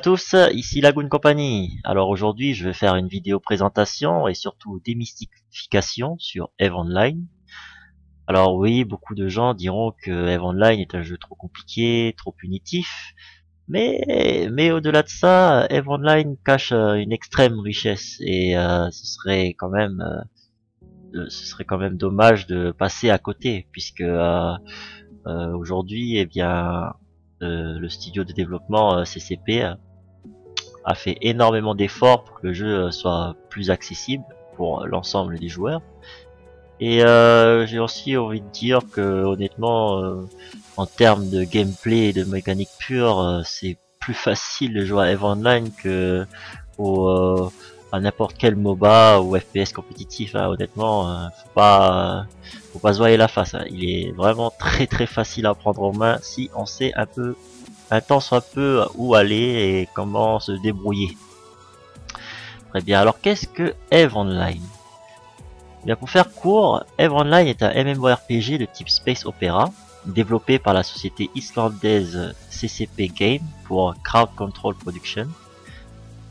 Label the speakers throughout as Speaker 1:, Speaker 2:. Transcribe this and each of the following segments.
Speaker 1: tous, ici Lagoon Company. Alors aujourd'hui, je vais faire une vidéo présentation et surtout démystification sur EVE Online. Alors oui, beaucoup de gens diront que EVE Online est un jeu trop compliqué, trop punitif. Mais, mais au-delà de ça, EVE Online cache euh, une extrême richesse et euh, ce serait quand même euh, ce serait quand même dommage de passer à côté puisque aujourd'hui, eh bien, le studio de développement CCP a fait énormément d'efforts pour que le jeu soit plus accessible pour l'ensemble des joueurs. Et euh, j'ai aussi envie de dire que honnêtement, euh, en termes de gameplay et de mécanique pure, euh, c'est plus facile de jouer à EVE Online que au, à n'importe quel MOBA ou FPS compétitif. Hein. Honnêtement, faut pas, faut pas se voiler la face. Hein. Il est vraiment très très facile à prendre en main si on sait un peu, un soit peu où aller et comment se débrouiller. Très bien. Alors qu'est-ce que EVE Online? Bien, pour faire court, Eve Online est un MMORPG de type Space Opera, développé par la société islandaise CCP Game pour Crowd Control Production.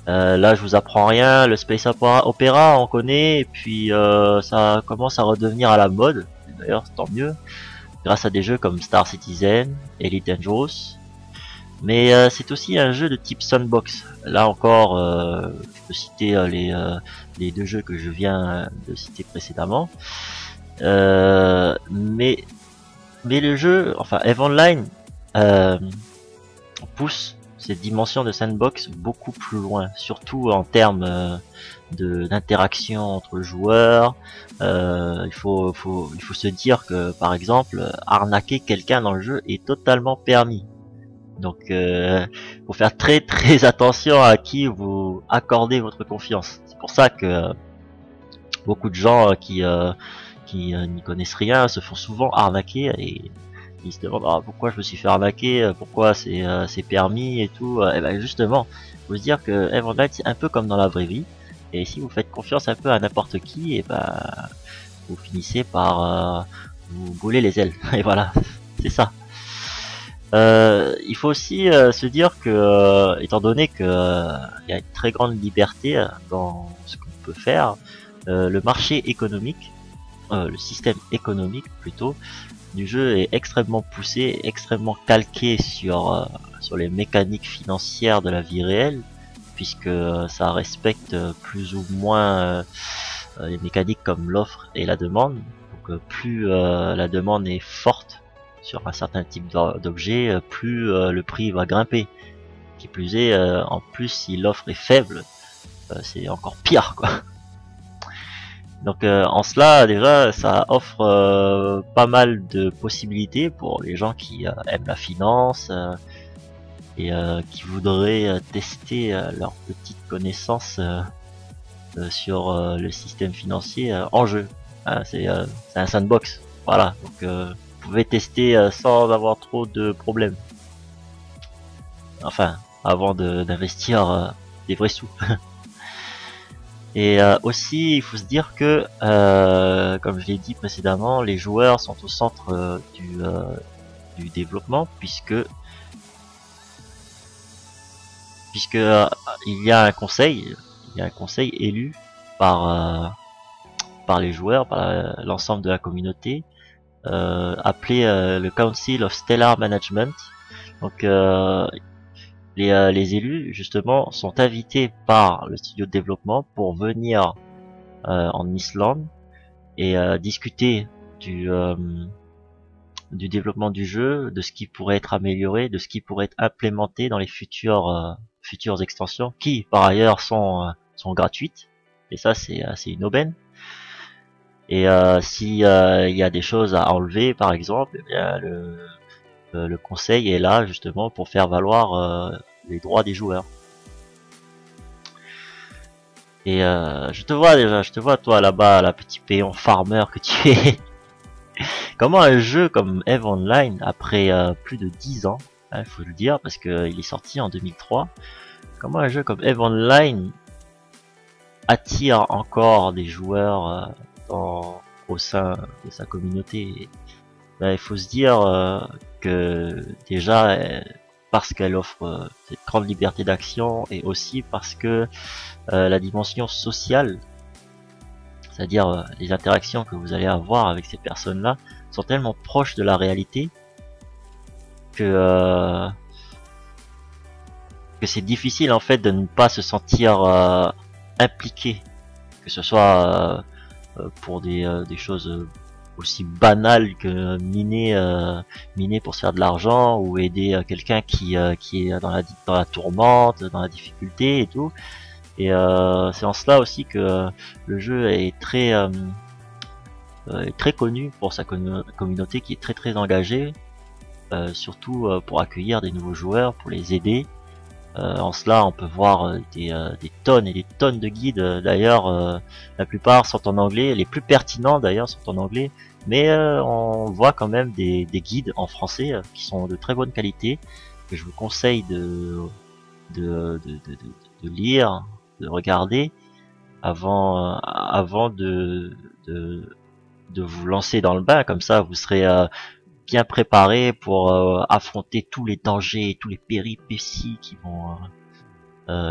Speaker 1: Euh, là, je vous apprends rien, le Space Opera, on connaît, et puis euh, ça commence à redevenir à la mode, d'ailleurs tant mieux, grâce à des jeux comme Star Citizen, Elite Dangerous, mais euh, c'est aussi un jeu de type sandbox. Là encore, euh, je peux citer euh, les, les, deux jeux que je viens de citer précédemment. mais, mais le jeu, enfin Eve Online, pousse cette dimension de sandbox beaucoup plus loin, surtout en termes d'interaction entre joueurs. il faut, faut, il faut se dire que par exemple, arnaquer quelqu'un dans le jeu est totalement permis. Donc, euh, faut faire très très attention à qui vous accordez votre confiance. C'est pour ça que beaucoup de gens euh, qui euh, qui euh, n'y connaissent rien se font souvent arnaquer et ils se demandent ah, pourquoi je me suis fait arnaquer, pourquoi c'est c'est permis et tout. Et ben justement, faut se dire que Eventide c'est un peu comme dans la vraie vie. Et si vous faites confiance un peu à n'importe qui, et ben vous finissez par vous bouler les ailes. Et voilà, c'est ça. Euh, il faut aussi euh, se dire que, euh, étant donné que il y a une très grande liberté dans ce qu'on peut faire, le marché économique, le système économique plutôt, du jeu est extrêmement poussé, extrêmement calqué sur sur les mécaniques financières de la vie réelle, puisque ça respecte plus ou moins les mécaniques comme l'offre et la demande. Donc plus la demande est forte sur un certain type d'objet, euh, plus euh, le prix va grimper. Qui plus est, euh, en plus si l'offre est faible, c'est encore pire quoi. Donc en cela déjà ça offre pas mal de possibilités pour les gens qui aiment la finance et qui voudraient tester leurs petites connaissances sur le système financier en jeu. Ah, c'est un sandbox, voilà. Donc pouvez tester euh, sans avoir trop de problèmes. Enfin, avant d'investir euh, des vrais sous. Et euh, aussi, il faut se dire que, comme je l'ai dit précédemment, les joueurs sont au centre du, du développement, puisque puisque il y a un conseil, il y a un conseil élu par par les joueurs, par l'ensemble de la communauté, euh, appelé euh, le Council of Stellar Management. Donc euh, les, les, élus justement sont invités par le studio de développement pour venir en Islande et discuter du du développement du jeu, de ce qui pourrait être amélioré, de ce qui pourrait être implémenté dans les futures futures extensions, qui par ailleurs sont sont gratuites. Et ça c'est c'est une aubaine. Et euh, s'il euh, y a des choses à enlever, par exemple, eh le, euh, le, conseil est là justement pour faire valoir euh, les droits des joueurs. Et je te vois déjà, je te vois toi là-bas, la petit péon farmer que tu es. Comment un jeu comme Eve Online, après plus de 10 ans, il hein, faut le dire, parce qu'il est sorti en 2003, comment un jeu comme Eve Online attire encore des joueurs au sein de sa communauté. Ben, il faut se dire euh, que déjà, euh, parce qu'elle offre cette grande liberté d'action et aussi parce que la dimension sociale, c'est-à-dire les interactions que vous allez avoir avec ces personnes-là, sont tellement proches de la réalité que que c'est difficile en fait de ne pas se sentir impliqué, que ce soit pour des, des choses aussi banal que miner euh, miner pour se faire de l'argent ou aider euh, quelqu'un qui euh, qui est dans la dans la tourmente, dans la difficulté et tout. Et c'est en cela aussi que le jeu est très très connu pour sa communauté qui est très très engagée, surtout pour accueillir des nouveaux joueurs, pour les aider. En cela, on peut voir des, des, tonnes et des tonnes de guides. D'ailleurs, la plupart sont en anglais. Les plus pertinents, d'ailleurs, sont en anglais. Mais euh, on voit quand même des, guides en français euh, qui sont de très bonne qualité, que je vous conseille de, lire, de regarder avant, euh, de, vous lancer dans le bain. Comme ça, vous serez bien préparé pour affronter tous les dangers, tous les péripéties qui vont,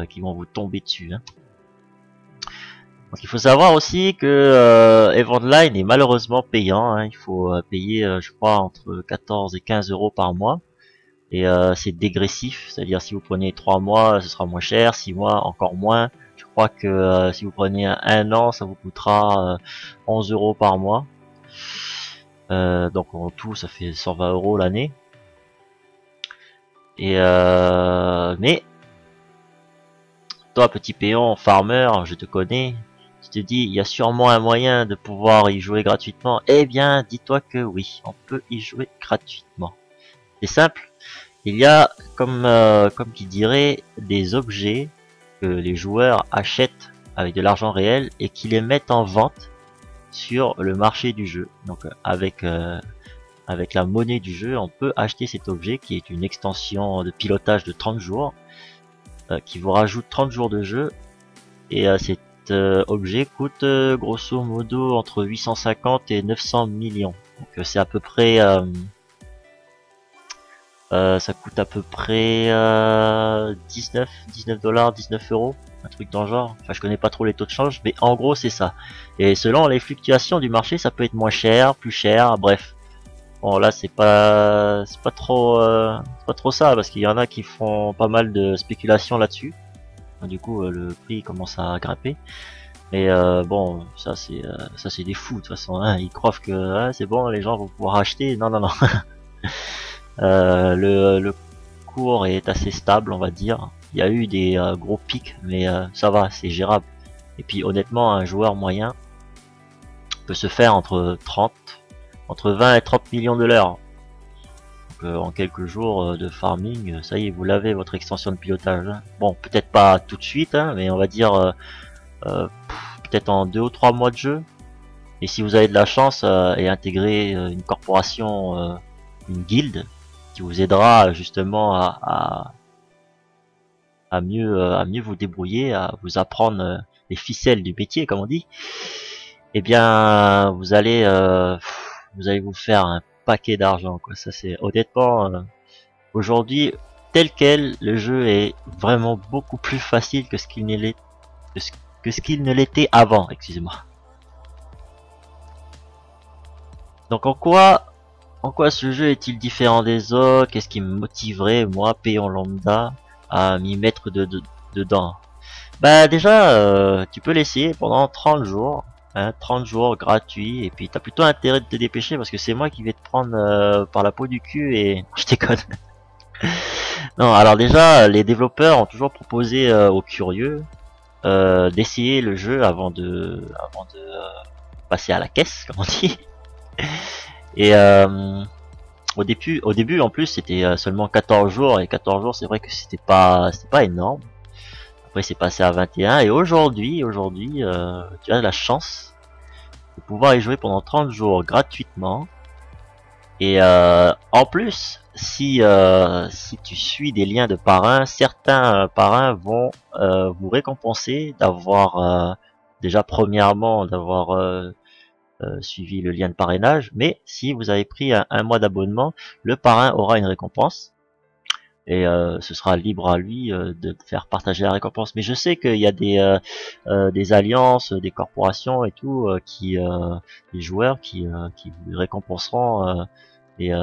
Speaker 1: qui vont vous tomber dessus. Hein. Donc il faut savoir aussi que euh, Eventline est malheureusement payant. Hein. Il faut euh, payer, euh, je crois, entre 14 et 15 euros par mois. Et euh, c'est dégressif, c'est-à-dire si vous prenez 3 mois, ce sera moins cher, 6 mois, encore moins. Je crois que si vous prenez un, an, ça vous coûtera 11 euros par mois. Donc en tout, ça fait 120 euros l'année. Et mais toi, petit péon, farmer, je te connais, tu te dis, il y a sûrement un moyen de pouvoir y jouer gratuitement. Eh bien, dis-toi que oui, on peut y jouer gratuitement. C'est simple. Il y a, comme, euh, comme qui dirait, des objets que les joueurs achètent avec de l'argent réel et qui les mettent en vente sur le marché du jeu. Donc avec euh, avec la monnaie du jeu, on peut acheter cet objet qui est une extension de pilotage de 30 jours euh, qui vous rajoute 30 jours de jeu et c'est euh, objet coûte euh, grosso modo entre 850 et 900 millions. Donc euh, c'est à peu près ça coûte à peu près 19 19 dollars 19 euros un truc dans le genre enfin je connais pas trop les taux de change mais en gros c'est ça et selon les fluctuations du marché ça peut être moins cher plus cher bref bon là c'est pas c'est pas trop pas trop ça parce qu'il y en a qui font pas mal de spéculation là-dessus du coup, euh, le prix commence à grimper. Mais euh, bon, ça c'est euh, ça c'est des fous de toute façon. Hein. Ils croient que c'est bon, les gens vont pouvoir acheter. Non, non, non. le cours est assez stable, on va dire. Il y a eu des gros pics, mais ça va, c'est gérable. Et puis honnêtement, un joueur moyen peut se faire entre 30, entre 20 et 30 millions de l'heure en quelques jours euh, de farming, ça y est, vous l'avez votre extension de pilotage. Hein. Bon, peut-être pas tout de suite, hein, mais on va dire euh, euh, peut-être en deux ou trois mois de jeu. Et si vous avez de la chance et intégrer une corporation, une guilde, qui vous aidera justement à, à, mieux à mieux vous débrouiller, à vous apprendre les ficelles du métier, comme on dit, eh bien vous allez vous allez vous faire un paquet d'argent quoi. Ça c'est honnêtement euh, aujourd'hui tel quel le jeu est vraiment beaucoup plus facile que ce qu'il ne l'est que ce, qu'il ne l'était avant, excusez-moi. Donc en quoi en quoi ce jeu est-il différent des autres? Qu'est-ce qui me motiverait moi, payant lambda, à m'y mettre de, dedans Bah déjà, euh, tu peux l'essayer pendant 30 jours. 30 hein, jours gratuit et puis t'as plutôt intérêt de te dépêcher parce que c'est moi qui vais te prendre euh, par la peau du cul et je déconne. non, alors déjà les développeurs ont toujours proposé euh, aux curieux d'essayer le jeu avant de avant de passer à la caisse comme on dit. Et au début au début en plus c'était seulement 14 jours et 14 jours c'est vrai que c'était pas c'était pas énorme. Après c'est passé à 21 et aujourd'hui, aujourd'hui, euh, tu as la chance de pouvoir y jouer pendant 30 jours gratuitement. Et euh, en plus, si euh, si tu suis des liens de parrain, certains parrains vont vous récompenser d'avoir déjà premièrement d'avoir suivi le lien de parrainage, mais si vous avez pris un mois d'abonnement, le parrain aura une récompense et euh, ce sera libre à lui euh, de faire partager la récompense. Mais je sais qu'il y a des euh, des alliances, des corporations et tout qui des joueurs qui qui récompenseront les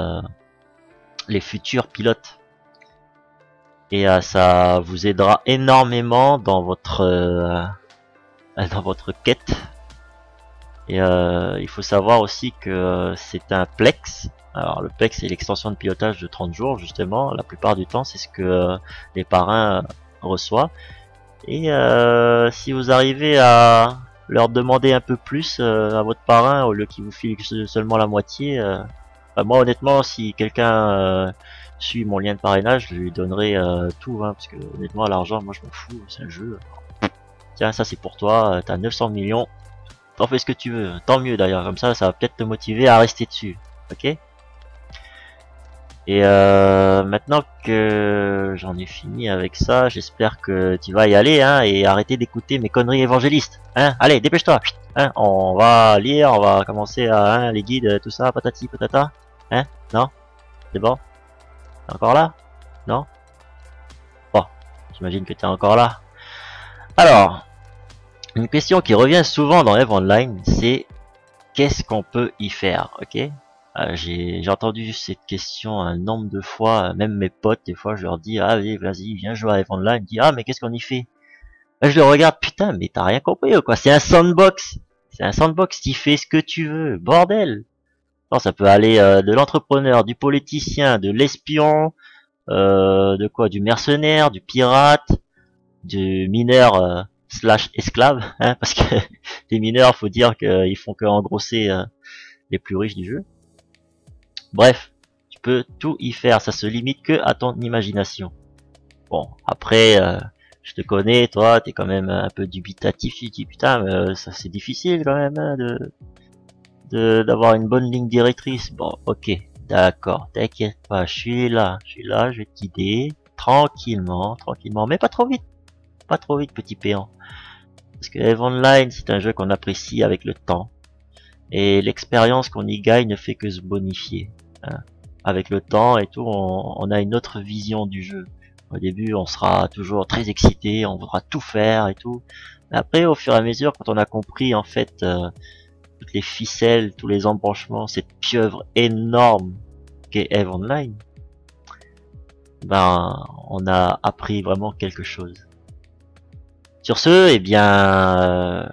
Speaker 1: les futurs pilotes. Et ça vous aidera énormément dans votre dans votre quête. Et il faut savoir aussi que c'est un plex alors le PEC c'est l'extension de pilotage de 30 jours justement, la plupart du temps c'est ce que euh, les parrains euh, reçoivent. Et euh, si vous arrivez à leur demander un peu plus à votre parrain au lieu qu'il vous file seulement la moitié, bah, moi honnêtement si quelqu'un suit mon lien de parrainage je lui donnerai tout hein, parce que honnêtement l'argent moi je m'en fous, c'est un jeu. Tiens ça c'est pour toi, t'as 900 millions, t'en fais ce que tu veux, tant mieux d'ailleurs, comme ça ça va peut-être te motiver à rester dessus, ok? Et euh, maintenant que j'en ai fini avec ça, j'espère que tu vas y aller hein, et arrêter d'écouter mes conneries évangélistes. Hein? Allez, dépêche-toi. Hein on va lire, on va commencer à hein, les guides, tout ça, patati patata. Hein? Non? C'est bon? T'es encore là? Non? Bon, j'imagine que t'es encore là. Alors, une question qui revient souvent dans Eve Online, c'est qu'est-ce qu'on peut y faire, ok? Euh, j'ai entendu cette question un nombre de fois, même mes potes, des fois je leur dis ah allez vas-y viens jouer à Eve Online, ils disent ah mais qu'est-ce qu'on y fait? Je le regarde putain mais t'as rien compris ou quoi? C'est un sandbox, c'est un sandbox, tu fais ce que tu veux, bordel. Non, ça peut aller euh, de l'entrepreneur, du politicien, de l'espion, euh, de quoi, du mercenaire, du pirate, du mineur slash esclave, hein, parce que les mineurs, faut dire qu'ils font que engrosser les plus riches du jeu. Bref, tu peux tout y faire, ça se limite que à ton imagination. Bon, après, euh, je te connais, toi, t'es quand même un peu dubitatif, tu dis putain, mais euh, ça c'est difficile quand même hein, de d'avoir une bonne ligne directrice. Bon, ok, d'accord, t'inquiète pas, je suis là, je suis là, je vais te guider tranquillement, tranquillement, mais pas trop vite, pas trop vite, petit péant. Parce que Eve Online, c'est un jeu qu'on apprécie avec le temps. Et l'expérience qu'on y gagne ne fait que se bonifier. Hein. avec le temps et tout, on, a une autre vision du jeu. Au début, on sera toujours très excité, on voudra tout faire et tout. Mais après, au fur et à mesure, quand on a compris en fait euh, toutes les ficelles, tous les embranchements, cette pieuvre énorme qu'est Eve Online, ben, on a appris vraiment quelque chose. Sur ce, eh bien, euh,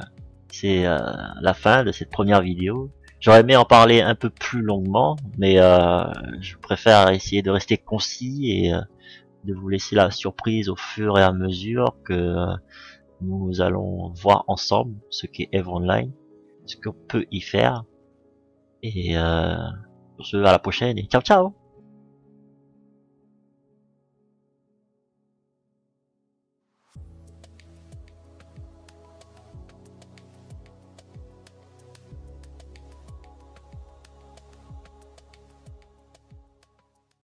Speaker 1: c'est euh, la fin de cette première vidéo. J'aurais aimé en parler un peu plus longuement, mais euh, je préfère essayer de rester concis et de vous laisser la surprise au fur et à mesure que nous allons voir ensemble ce qu'est Eve Online, ce qu'on peut y faire. Et euh, sur ce, à la prochaine et ciao ciao